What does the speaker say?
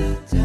the.